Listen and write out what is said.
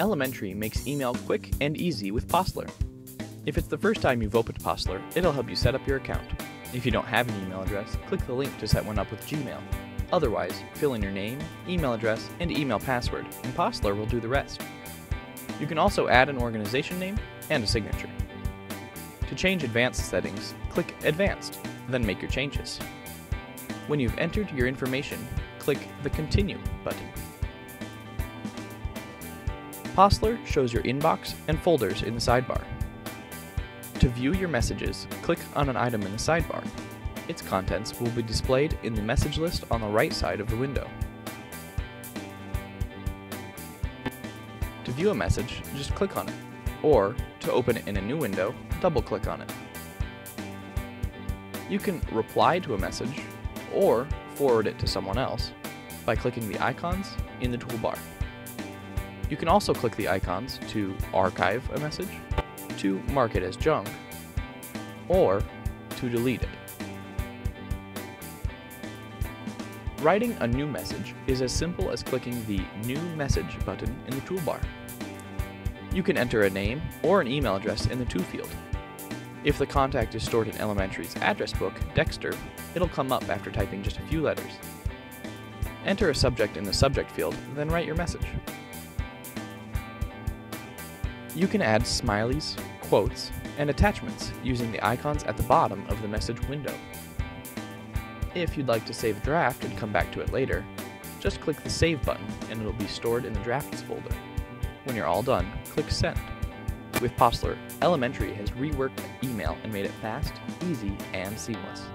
Elementary makes email quick and easy with Postler. If it's the first time you've opened Postler, it'll help you set up your account. If you don't have an email address, click the link to set one up with Gmail. Otherwise, fill in your name, email address, and email password, and Postler will do the rest. You can also add an organization name and a signature. To change advanced settings, click Advanced, then make your changes. When you've entered your information, click the Continue button. Postler shows your inbox and folders in the sidebar. To view your messages, click on an item in the sidebar. Its contents will be displayed in the message list on the right side of the window. To view a message, just click on it, or to open it in a new window, double-click on it. You can reply to a message, or forward it to someone else, by clicking the icons in the toolbar. You can also click the icons to archive a message, to mark it as junk, or to delete it. Writing a new message is as simple as clicking the New Message button in the toolbar. You can enter a name or an email address in the To field. If the contact is stored in Elementary's address book, Dexter, it'll come up after typing just a few letters. Enter a subject in the subject field, then write your message. You can add smileys, quotes, and attachments using the icons at the bottom of the message window. If you'd like to save a draft and come back to it later, just click the Save button and it'll be stored in the Drafts folder. When you're all done, click Send. With Postler, Elementary has reworked email and made it fast, easy, and seamless.